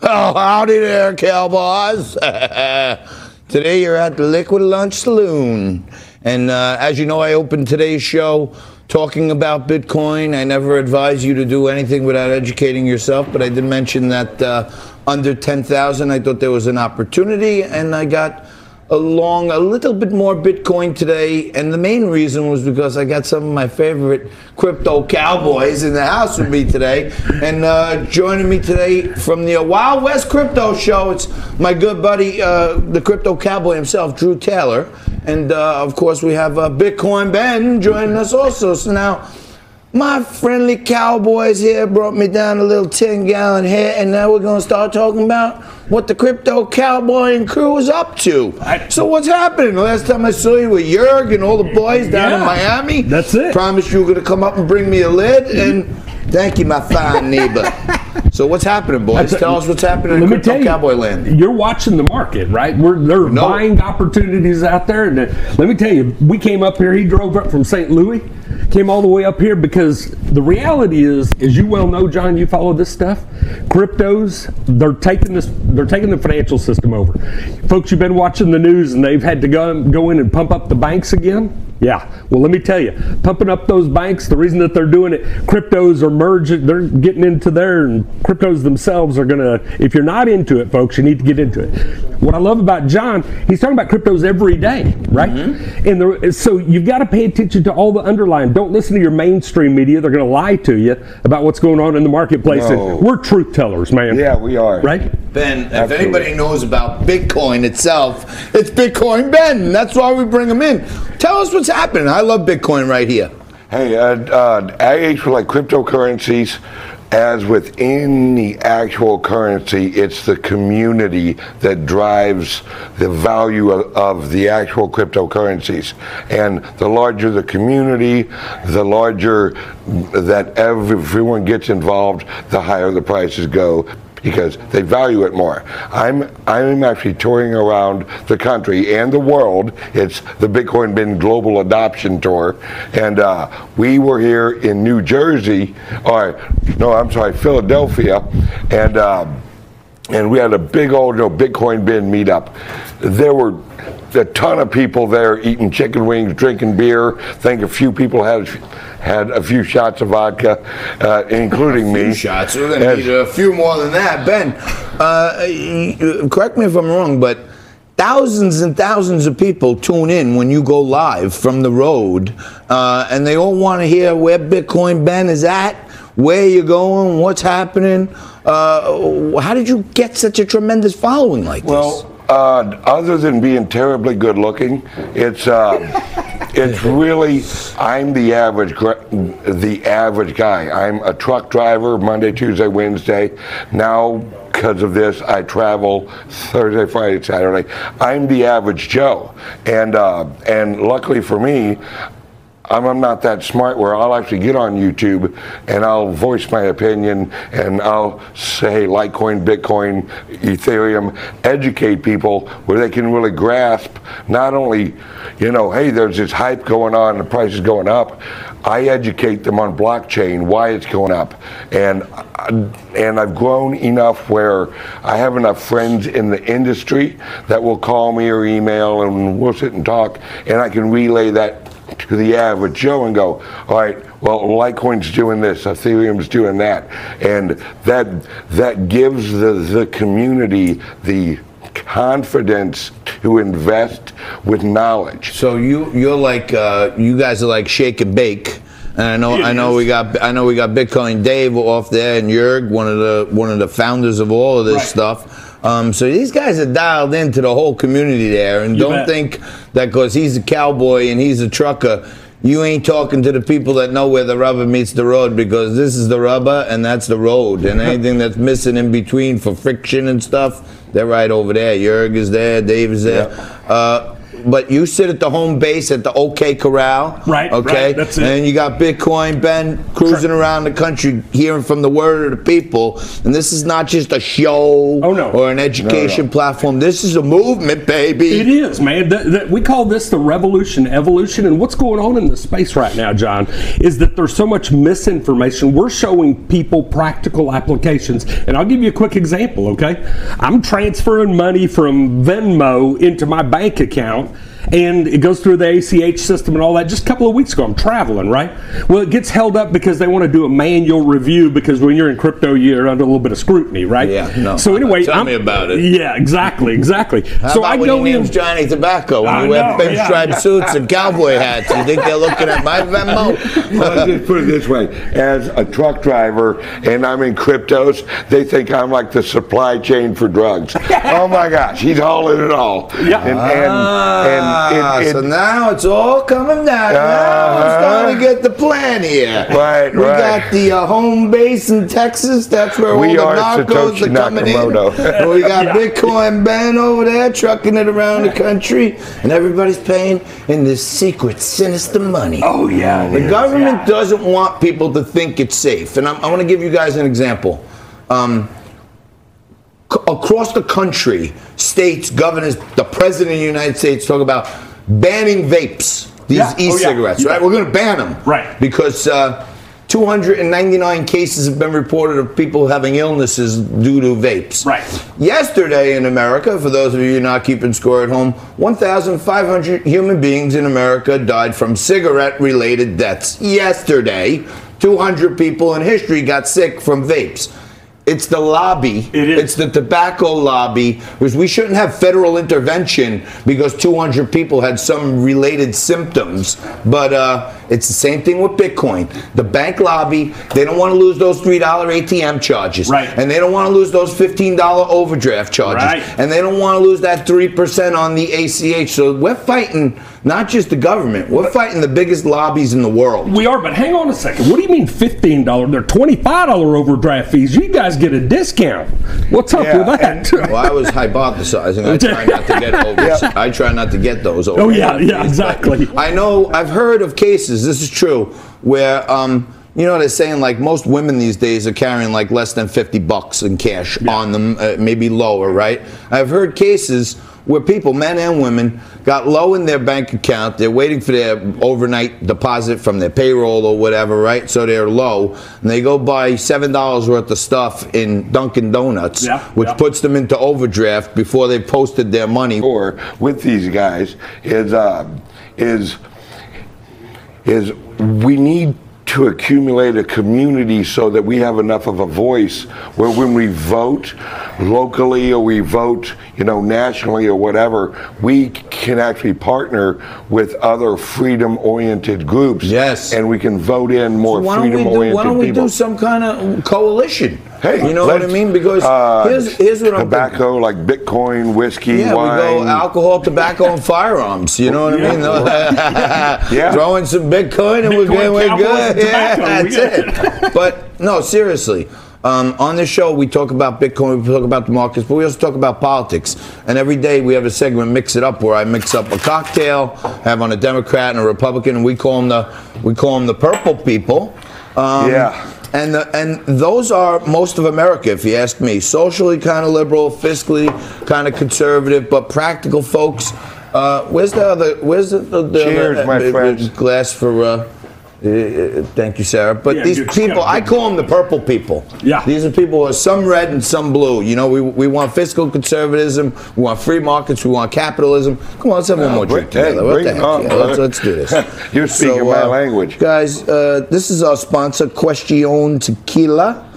Oh, howdy there, cowboys. Today you're at the Liquid Lunch Saloon. And uh, as you know, I opened today's show talking about Bitcoin. I never advise you to do anything without educating yourself, but I did mention that uh, under 10,000, I thought there was an opportunity, and I got along a little bit more Bitcoin today, and the main reason was because I got some of my favorite crypto cowboys in the house with me today. And uh, joining me today from the Wild West Crypto Show, it's my good buddy, uh, the crypto cowboy himself, Drew Taylor. And uh, of course, we have uh, Bitcoin Ben joining us also. So now, my friendly cowboys here brought me down a little 10 gallon hit, and now we're going to start talking about what the crypto cowboy and crew is up to. so, what's happening? The last time I saw you with Jurg and all the boys down in Miami. that's it. Promised you were going to come up and bring me a lid, and thank you, my fine neighbor. so, what's happening, boys? Tell us what's happening in crypto you, cowboy land. You're watching the market, right? We're there are buying opportunities out there. And uh, let me tell you, we came up here. He drove up from St. Louis, came all the way up here because the reality is, as you well know, John, you follow this stuff. Cryptos, they're taking this, they're taking the financial system over. Folks, you've been watching the news, and they've had to go go in and pump up the banks again. Yeah. Well, let me tell you, pumping up those banks, the reason that they're doing it, cryptos are merging, they're getting into there, and cryptos themselves are going to, if you're not into it, folks, you need to get into it. What I love about John, he's talking about cryptos every day, right? And the, so you've got to pay attention to all the underlying. Don't listen to your mainstream media. They're going to lie to you about what's going on in the marketplace. No. And we're truth tellers, man. Yeah, we are. Right? Ben, if Absolutely. anybody knows about Bitcoin itself, it's Bitcoin Ben. That's why we bring him in. Tell us what's happening. I love Bitcoin right here. Hey, uh, uh, AH for like cryptocurrencies, as with any actual currency, it's the community that drives the value of, of the actual cryptocurrencies. And the larger the community, the larger that everyone gets involved, the higher the prices go because they value it more. I'm I'm actually touring around the country and the world. It's the Bitcoin Ben Global Adoption Tour, and uh, we were here in New Jersey, or no, I'm sorry, Philadelphia, and. Uh, and we had a big old you know, Bitcoin Ben meetup. There were a ton of people there eating chicken wings, drinking beer. I think a few people had had a few shots of vodka, uh, including me. Few shots. We're to And- need a few more than that. Ben, uh, correct me if I'm wrong, but thousands and thousands of people tune in when you go live from the road, uh, and they all want to hear where Bitcoin Ben is at, where you're going, what's happening. Uh, how did you get such a tremendous following like this? Well, uh, other than being terribly good looking, it's uh, it's really I'm the average gr- the average guy. I'm a truck driver Monday, Tuesday, Wednesday. Now because of this, I travel Thursday, Friday, Saturday. I'm the average Joe, and uh, and luckily for me. I'm, I'm not that smart where I'll actually get on YouTube and I'll voice my opinion and I'll say Litecoin, Bitcoin, Ethereum, educate people where they can really grasp not only, you know, hey, there's this hype going on, the price is going up. I educate them on blockchain, why it's going up, and and I've grown enough where I have enough friends in the industry that will call me or email and we'll sit and talk, and I can relay that to the average Joe and go, all right, well, Litecoin's doing this, Ethereum's doing that, and that that gives the the community the confidence to invest with knowledge. So you you're like uh, you guys are like shake and bake. And I know I know we got I know we got Bitcoin Dave off there and Jurg, one of the one of the founders of all of this Right. stuff. Um, so these guys are dialed into the whole community there, and You don't bet. think that because he's a cowboy and he's a trucker, you ain't talking to the people that know where the rubber meets the road because this is the rubber and that's the road, and anything that's missing in between for friction and stuff, they're right over there. Jurg is there, Dave is there. Uh, but you sit at the home base at the OK Corral. Right, Okay. right, that's it. And you got Bitcoin Ben cruising around the country, hearing from the word of the people. And this is not just a show Oh, no. or an education No, no. platform. This is a movement, baby. It is, man. Th- th- we call this the revolution, evolution, and what's going on in the space right now, John, is that there's so much misinformation. We're showing people practical applications, and I'll give you a quick example. Okay, I'm transferring money from Venmo into my bank account. And it goes through the ACH system and all that. Just a couple of weeks ago, I'm traveling, right? Well, it gets held up because they want to do a manual review because when you're in crypto, you're under a little bit of scrutiny, right? Yeah, no. So anyway, Tell I'm- me about it. Yeah, exactly, exactly. How so about I when go he in. names Johnny Tobacco when I you wear know, pinstripe yeah. suits and cowboy hats? You think they're looking at my Venmo? Well, let's just put it this way: as a truck driver, and I'm in cryptos, they think I'm like the supply chain for drugs. oh my gosh, he's hauling it all. Yeah. And, and, Ah, it, so now it's all coming down. Now I'm Uh-huh. starting to get the plan here. Right, we right. got the uh, home base in Texas. That's where We all are the narcos Satoshi are coming Nakamoto. in. We got Bitcoin Ben over there trucking it around the country, and everybody's paying in this secret, sinister money. Oh yeah, The government doesn't want people to think it's safe. And I'm, I want to give you guys an example. Um, across the country, states, governors, the president of the United States talk about banning vapes, these Yeah. Oh, e-cigarettes, Yeah. right? We're going to ban them. Right. Because uh, 299 cases have been reported of people having illnesses due to vapes. Right. Yesterday in America, for those of you not keeping score at home, 1,500 human beings in America died from cigarette related deaths. Yesterday, 200 people in history got sick from vapes. It's the lobby. It is. It's the tobacco lobby. Because we shouldn't have federal intervention because 200 people had some related symptoms. But uh, it's the same thing with Bitcoin. The bank lobby, they don't want to lose those $3 ATM charges. Right. And they don't want to lose those $15 overdraft charges. Right. And they don't want to lose that 3% on the ACH. So we're fighting not just the government, we're fighting the biggest lobbies in the world. We are, but hang on a second. What do you mean fifteen dollars? They're twenty five dollar overdraft fees. You guys get a discount. What's up Yeah, with that? Well, I was hypothesizing. I try not to get over. I try not to get those over. Oh, yeah, yeah, exactly. I know. I've heard of cases. This is true where. Um, you know what they're saying like most women these days are carrying like less than 50 bucks in cash on them, uh, maybe lower, right? I've heard cases where people, men and women, got low in their bank account. They're waiting for their overnight deposit from their payroll or whatever, right? So they're low, and they go buy seven dollars worth of stuff in Dunkin' Donuts, Yeah, which yeah. puts them into overdraft before they posted their money. or with these guys is uh, is is we need to accumulate a community so that we have enough of a voice where when we vote locally or we vote you know nationally or whatever we can actually partner with other freedom oriented groups Yes. and we can vote in more why don't we freedom do, oriented why don't we people do some kind of coalition? Hey, you know what I mean? Because uh, here's here's what I'm thinking. tobacco like bitcoin whiskey Yeah, wine we go alcohol, tobacco, and firearms. You know what I mean? Yeah. Throw in some Bitcoin and we're Bitcoin, good. We're cowboys, good. Yeah, that's it. But no, seriously. Um, on this show, we talk about Bitcoin, we talk about the markets, but we also talk about politics. And every day we have a segment, Mix It Up, where I mix up a cocktail, have on a Democrat and a Republican, and we call them the we call them the purple people. Um, Yeah. and the, and those are most of America, if you ask me. Socially kind of liberal, fiscally kind of conservative, but practical folks. Uh, where's the other? Where's the, the, the Cheers, other, my uh, friends. Glass for. Uh, uh, thank you, Sarah. But Yeah, these people, I call them the purple people. Yeah. These are people who are some red and some blue. You know, we, we want fiscal conservatism, we want free markets, we want capitalism. Come on, let's have one more drink bring- hey, together. What bring the heck? on, Yeah, let's, let's do this. You're speaking my language. Guys, uh, this is our sponsor, Question Tequila.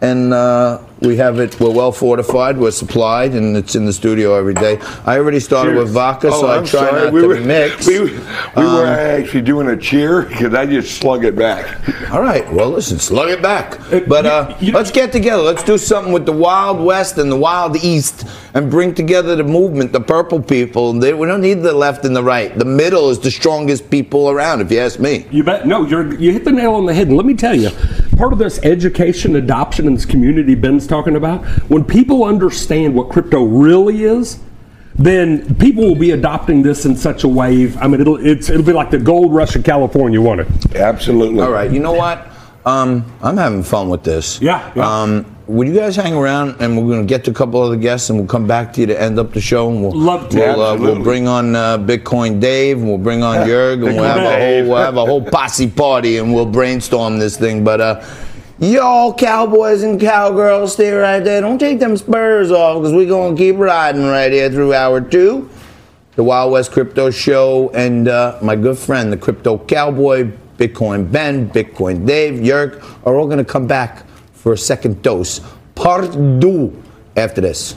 And uh, we have it, we're well fortified, we're supplied, and it's in the studio every day. I already started with vodka, so I Oh, I'm try sorry. not we to were, mix. We, we were actually doing a cheer because I just slug it back. All right, well, listen, slug it back. But uh, you- you- let's get together. Let's do something with the Wild West and the Wild East and bring together the movement, the purple people. They, we don't need the left and the right. The middle is the strongest people around, if you ask me. You bet. No, you're you hit the nail on the head. And let me tell you, part of this education, adoption, and this community Ben's talking about, when people understand what crypto really is, then people will be adopting this in such a wave. I mean, it'll it's it'll be like the gold rush of California, won't it? Absolutely. All right, you know what? Um, I'm having fun with this. Yeah, yeah. Um, would you guys hang around and we're going to get to a couple other guests and we'll come back to you to end up the show and we'll Love to. We'll, uh, we'll bring on uh, Bitcoin Dave and we'll bring on Jurg and we'll have a whole we'll have a whole posse party and we'll brainstorm this thing. But uh, y'all cowboys and cowgirls, stay right there. Don't take them spurs off because we're going to keep riding right here through hour two the Wild West Crypto Show, and uh, my good friend, the Crypto Cowboy, Bitcoin Ben, Bitcoin Dave, Jurg, are all going to come back for a second dose. Part two after this.